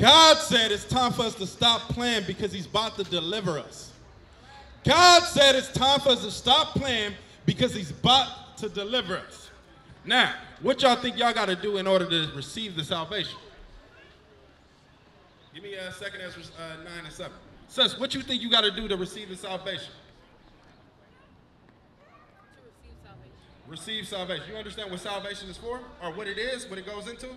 God said it's time for us to stop playing because he's about to deliver us. God said it's time for us to stop playing because he's about to deliver us. Now, what y'all think y'all got to do in order to receive the salvation? Give me a second answer, uh, 9 and 7. Sus, what you think you got to do to receive the salvation? To receive salvation? Receive salvation. You understand what salvation is for? Or what it is, what it goes into?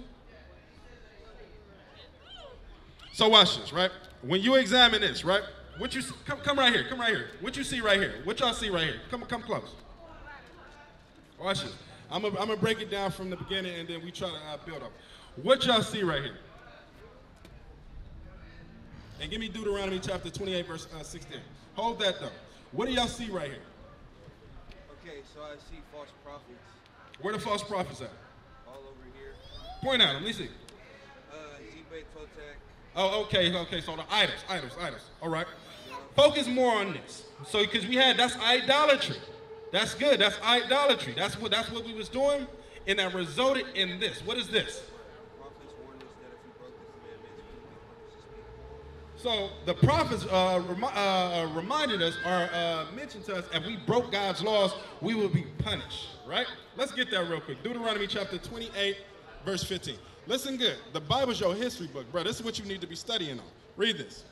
So watch this, right? When you examine this, right? What you come come right here, come right here. What you see right here? What y'all see right here? Come come close. Watch this. I'm gonna I'm gonna break it down from the beginning and then we try to uh, build up. What y'all see right here? And give me Deuteronomy chapter 28, verse uh, 16. Hold that though. What do y'all see right here? Okay, so I see false prophets Where the false prophets at? all over here. Point out them. Let me see. Uh, Zebek. Oh, okay, okay. So the idols, idols, idols. All right. Focus more on this. So because we had that's idolatry. That's good. That's idolatry. That's what that's what we was doing, and that resulted in this. What is this? Would So the prophets uh, remi- uh, uh, reminded us or uh, mentioned to us if we broke God's laws, we will be punished. Right? Let's get that real quick. Deuteronomy chapter 28, verse 15. Listen good. The Bible's your history book, bro. This is what you need to be studying on. Read this.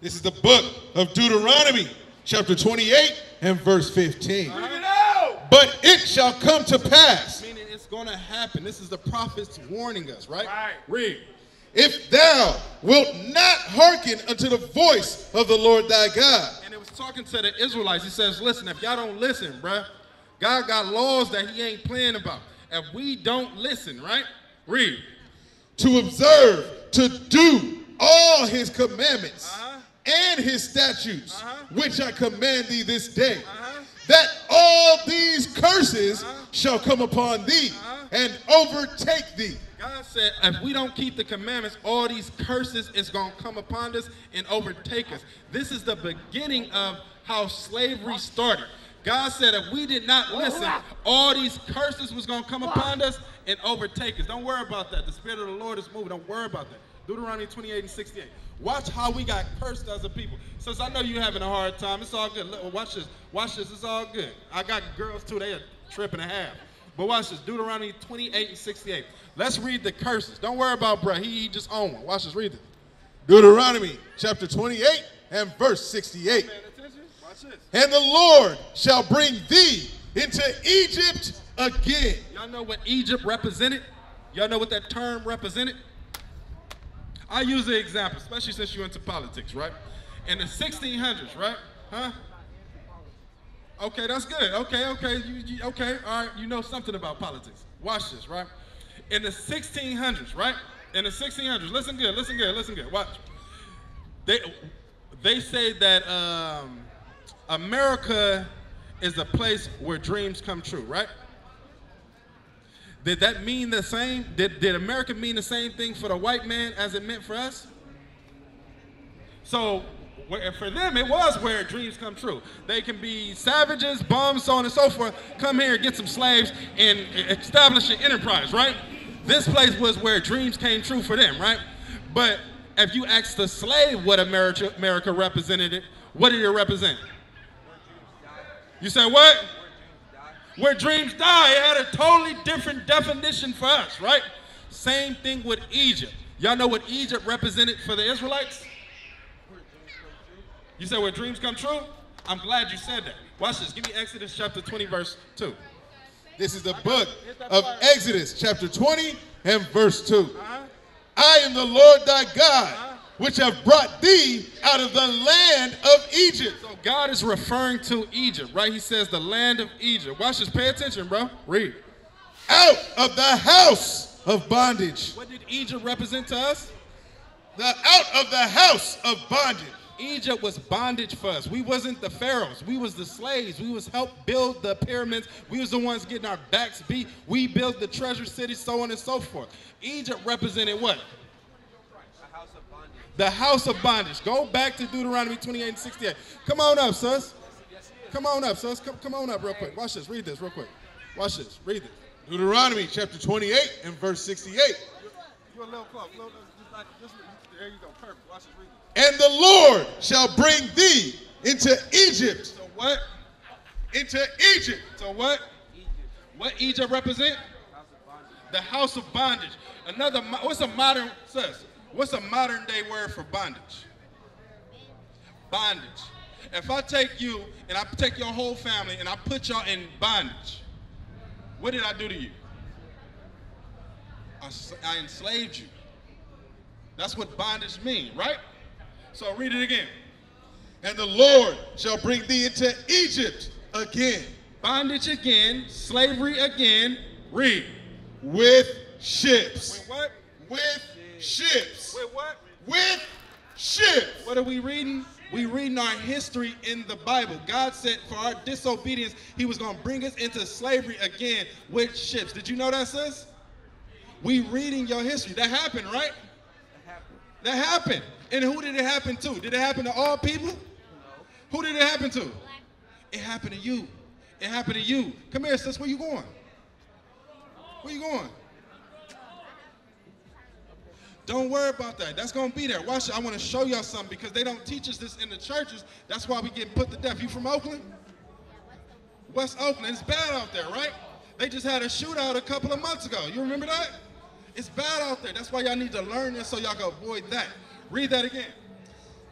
This is the book of Deuteronomy, chapter 28 and verse 15. But it shall come to pass, Meaning it's going to happen. This is the prophets warning us, right? Right. Read. if thou wilt not hearken unto the voice of the Lord thy God, And it was talking to the Israelites. He says, listen, if y'all don't listen, bruh, God got laws that he ain't playing about. If we don't listen, right? Read. To observe, to do all his commandments Uh-huh. and his statutes, Uh-huh. which I command thee this day, Uh-huh. that all these curses Uh-huh. shall come upon thee Uh-huh. and overtake thee. God said, if we don't keep the commandments, all these curses is going to come upon us and overtake us. This is the beginning of how slavery started. God said, if we did not listen, all these curses was going to come upon us and overtake us. Don't worry about that. The Spirit of the Lord is moving. Don't worry about that. Deuteronomy 28 and 68. Watch how we got cursed as a people. Since I know you're having a hard time, it's all good. Look, watch this. Watch this. It's all good. I got girls too. They a trip and a half. But watch this. Deuteronomy 28 and 68. Let's read the curses. Don't worry about bruh. He, he just owned one. Watch this. Read it. Deuteronomy chapter 28 and verse 68. Paying attention? Watch this. And the Lord shall bring thee into Egypt again. Y'all know what Egypt represented? Y'all know what that term represented? I use the example, especially since you're into politics, right? In the 1600s, right? Huh? Okay, that's good. Okay, okay, you, you, okay, all right. You know something about politics. Watch this, right? In the 1600s, right? In the 1600s, listen good, listen good, listen good. Watch. They they say that um, America is a place where dreams come true, right? Did that mean the same? Did, did America mean the same thing for the white man as it meant for us? So for them, it was where dreams come true. They can be savages, bums, so on and so forth. Come here, and get some slaves, and establish an enterprise, right? This place was where dreams came true for them, right? But if you ask the slave what America, America represented what did it represent? You said what? Where dreams die, it had a totally different definition for us, right? Same thing with Egypt. Y'all know what Egypt represented for the Israelites? You said where dreams come true? I'm glad you said that. Watch this. Give me Exodus chapter 20, verse 2. This is the book of Exodus, chapter 20 and verse 2. Uh-huh. I am the Lord thy God, which have brought thee out of the land of Egypt. So God is referring to Egypt, right? He says the land of Egypt. Watch this. Pay attention, bro. Read. Out of the house of bondage. What did Egypt represent to us? The out of the house of bondage. Egypt was bondage for us. We wasn't the pharaohs. We was the slaves. We was helped build the pyramids. We was the ones getting our backs beat. We built the treasure city, so on and so forth. Egypt represented what? A house of bondage. The house of bondage. Go back to Deuteronomy 28 and 68. Come on up, sus. Come on up, sus. Come, come on up real quick. Watch this. Read this real quick. Watch this. Read this. Deuteronomy chapter 28 and verse 68. You a little close. Little, just like, just, there you go. Perfect. Watch this reading. And the Lord shall bring thee into Egypt. So what? Into Egypt. So what? What Egypt represent? The house of bondage. Another. What's a modern says? What's a modern day word for bondage? Bondage. If I take you and I take your whole family and I put y'all in bondage, what did I do to you? I, I enslaved you. That's what bondage means, right? So read it again. And the Lord shall bring thee into Egypt again Bondage again, slavery again. Read. with ships. Wait, what? With ships. Wait, what? With ships. What are we reading? We reading our history in the Bible. God said for our disobedience, He was going to bring us into slavery again with ships. Did you know that, sis? We reading your history. That happened, right? That happened. And who did it happen to? Did it happen to all people? Who did it happen to? It happened to you. It happened to you. Come here, sis. Where you going? Where you going? Don't worry about that. That's gonna be there. Watch it. I want to show y'all something because they don't teach us this in the churches. That's why we get put to death. You from Oakland? West Oakland. It's bad out there, right? They just had a shootout a couple of months ago. You remember that? It's bad out there. That's why y'all need to learn this so y'all can avoid that. Read that again.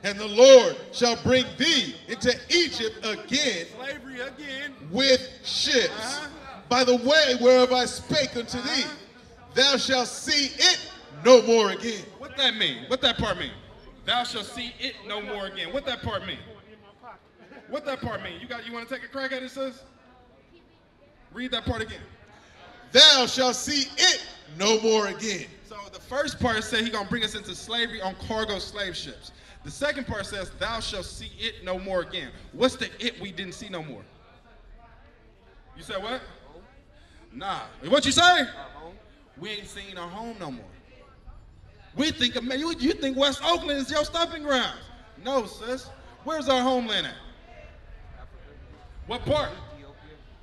And the Lord shall bring thee into Egypt again Slavery again. with ships. Uh-huh. By the way whereof I spake unto thee, thou shalt see it no more again. What that mean? What that part mean? Thou shalt see it no more again. What that part mean? What that part mean? You got you want to take a crack at it, sis? Read that part again. Thou shalt see it no more again. So the first part said he gonna bring us into slavery on cargo slave ships. The second part says, "Thou shalt see it no more again." What's the it we didn't see no more? You said what? Nah. What you say? We ain't seen our home no more. We think, of- man, you, you think West Oakland is your stomping grounds? No, sis. Where's our homeland at? What part? Ethiopia,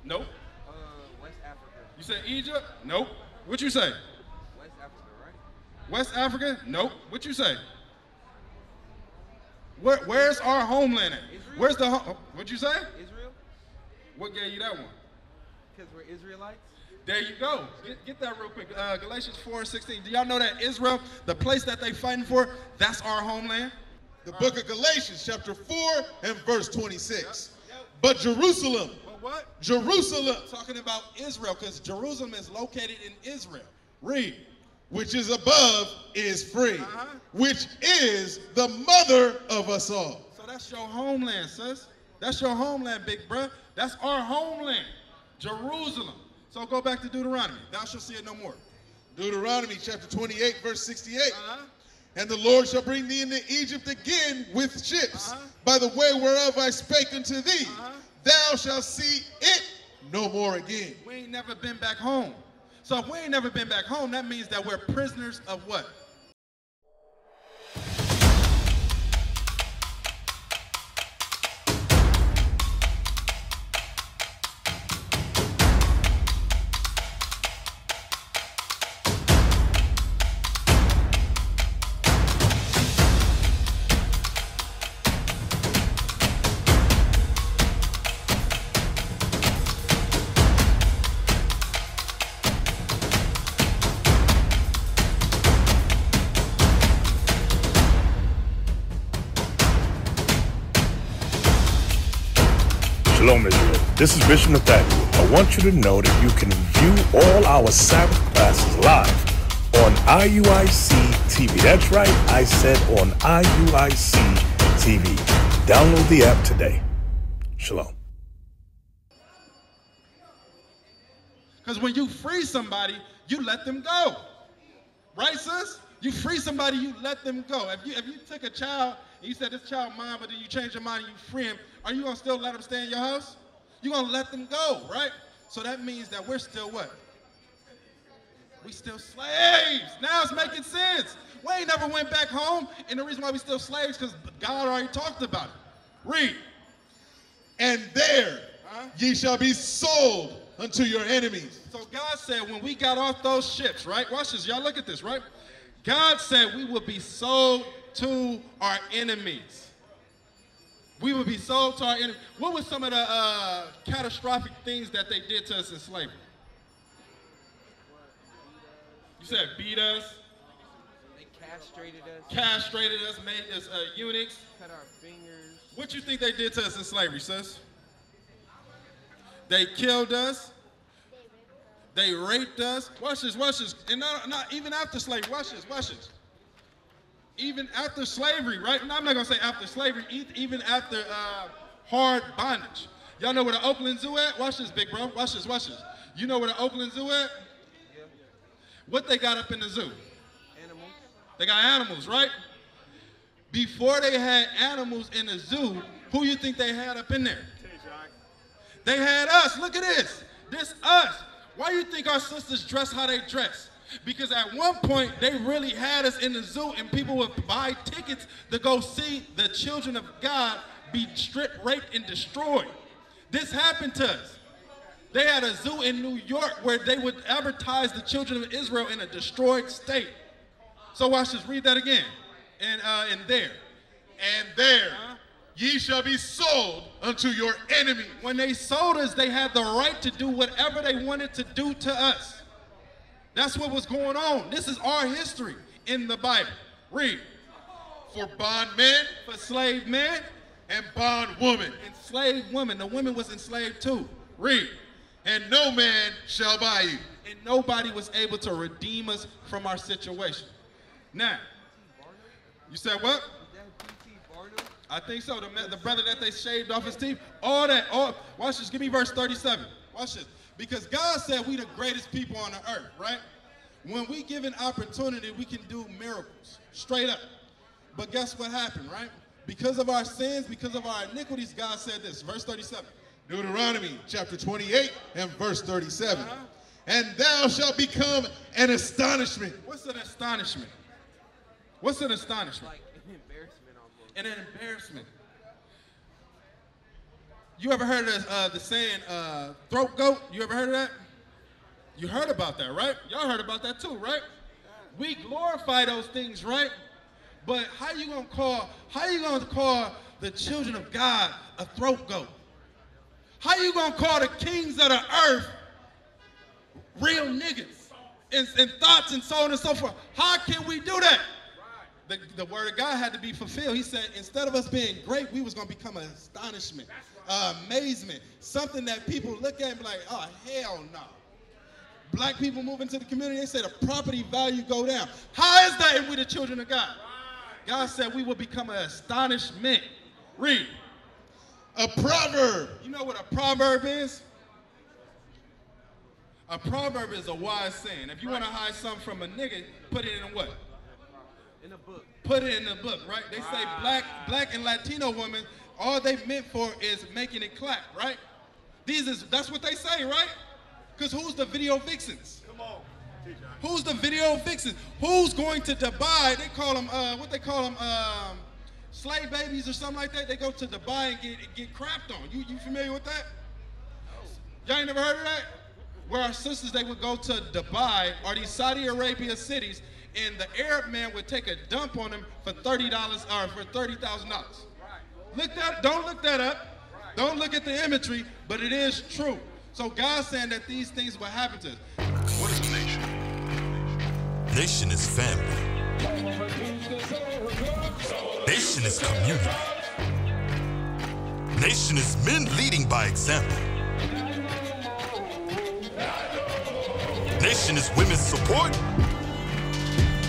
Nope. uh, West Africa, You said Egypt? Nope. What you say? West Africa, right? West Africa? Nope. What you say? Where, where's our homeland at? Israel? Where's the home? What'd you say? Israel, What gave you that one? because we're Israelites. There you go. Get, get that real quick. Uh, Galatians 4 and 16. Do y'all know that Israel, the place that they fighting for, that's our homeland? The book of Galatians, chapter 4 and verse 26. But Jerusalem, But what? Jerusalem, Talking about Israel, because Jerusalem is located in Israel. Read. which is above, is free, Uh-huh. which is the mother of us all. So that's your homeland, sis. That's your homeland, big bruh. That's our homeland, Jerusalem. So go back to Deuteronomy. Thou shalt see it no more. Deuteronomy chapter 28, verse 68. Uh-huh. And the Lord shall bring thee into Egypt again with ships, Uh-huh. by the way whereof I spake unto thee. Uh-huh. Thou shalt see it no more again. We ain't never been back home. So if we ain't never been back home, that means that we're prisoners of what? This is Bishop Nathanyel. I want you to know that you can view all our Sabbath classes live on IUIC TV. That's right, I said on IUIC TV. Download the app today. Shalom. Because when you free somebody, you let them go. Right, sis? You free somebody, you let them go. If you if you took a child and you said this child mine, but then you change your mind and you free him, are you gonna still let him stay in your house? You're gonna let them go, right? So that means that we're still what? We still slaves. Now it's making sense. We ain't never went back home, and the reason why we still slaves because God already talked about it. Read. And there Huh? ye shall be sold unto your enemies. So God said when we got off those ships, right? Watch this. Y'all look at this, right? God said we would be sold to our enemies. We would be sold to our enemies. What were some of the uh, catastrophic things that they did to us in slavery? You said beat us, They castrated us, castrated us, made us uh, eunuchs. cut our fingers. What you think they did to us in slavery, sis? They killed us. They raped us. Watch this, watch this. And not, not even after slavery. Watch this, watch this. Even after slavery, right? No, I'm not gonna say after slavery. Even after uh, hard bondage. Y'all know where the Oakland Zoo at? Watch this, big bro. Watch this, watch this. You know where the Oakland Zoo at? What they got up in the zoo? Animals. They got animals, right? Before they had animals in the zoo, who you think they had up in there? They had us. Look at this. This us. Why you think our sisters dress how they dress? Because at one point they really had us in the zoo and people would buy tickets to go see the children of God be stripped, raped, and destroyed. This happened to us. They had a zoo in New York where they would advertise the children of Israel in a destroyed state. So watch this. Read that again. And uh, and there. And there ye shall be sold unto your enemy. When they sold us, they had the right to do whatever they wanted to do to us. That's what was going on. This is our history in the Bible. Read. For bondmen For slave men, and bondwomen. enslaved women. The women was enslaved too. Read. And no man shall buy you. And nobody was able to redeem us from our situation. Now, you said what? I think so. The, the brother that they shaved off his teeth, all that. All, watch this. Give me verse 37. Watch this. Because God said we the greatest people on the earth, right? When we give an opportunity, we can do miracles, straight up. But guess what happened, right? Because of our sins, because of our iniquities, God said this. Verse 37. Deuteronomy chapter 28 and verse 37. Uh-huh. And thou shalt become an astonishment. What's an astonishment? What's an astonishment? Like an embarrassment almost. and an embarrassment. You ever heard of uh, the saying uh, throat goat? You ever heard of that? You heard about that, right? Y'all heard about that too, right? We glorify those things, right? But how you gonna call how you gonna call the children of God a throat goat? How you gonna call the kings of the earth real niggas and, and thoughts and so on and so forth? How can we do that? the, the word of God had to be fulfilled. He said, instead of us being great, we was going to become an astonishment, uh, amazement, something that people look at and be like, oh, hell no. Black people move into the community, they say the property value go down. How is that if we the children of God? God said we will become an astonishment. Read. A proverb. You know what a proverb is? A proverb is a wise saying. If you want to hide something from a nigga, put it in what? In a book. put it in the book, right? They say black, black and Latino women, all they meant for is making it clap, right? These is that's what they say, right? Because who's the video vixens? Come on. Who's the video vixens? Who's going to Dubai? They call them uh, what they call them um, slave babies or something like that. They go to Dubai and get get crapped on. You you familiar with that? Y'all ain't never heard of that? Where our sisters they would go to Dubai or these Saudi Arabia cities, and the Arab man would take a dump on them for thirty dollars or for thirty thousand dollars. Look that. Don't look that up. Don't look at the imagery, but it is true. So God's saying that these things will happen to us. What is a nation? Nation is family. Nation is community. Nation is men leading by example. Nation is women's support.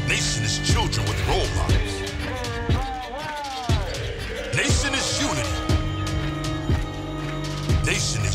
Nation is children with role models. Nation